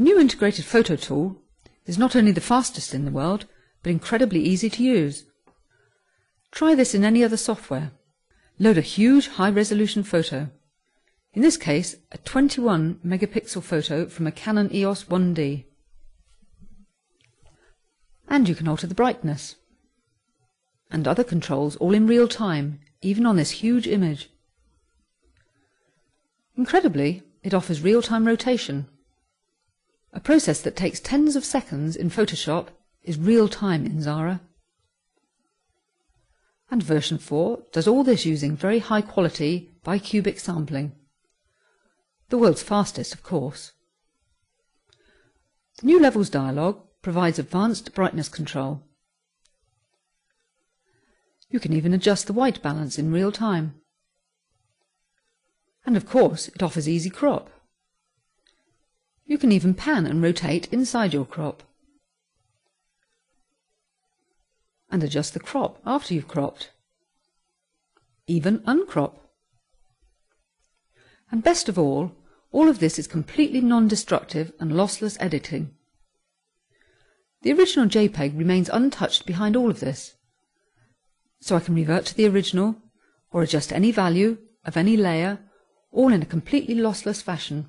The new integrated photo tool is not only the fastest in the world, but incredibly easy to use. Try this in any other software. Load a huge high-resolution photo. In this case, a 21 megapixel photo from a Canon EOS 1D. And you can alter the brightness. And other controls all in real time, even on this huge image. Incredibly, it offers real-time rotation. A process that takes tens of seconds in Photoshop is real-time in Xara. And version 4 does all this using very high quality bicubic sampling. The world's fastest, of course. The new levels dialog provides advanced brightness control. You can even adjust the white balance in real time. And of course, it offers easy crop. You can even pan and rotate inside your crop. And adjust the crop after you've cropped. Even uncrop. And best of all, all of this is completely non-destructive and lossless editing. The original JPEG remains untouched behind all of this. So I can revert to the original or adjust any value of any layer all in a completely lossless fashion.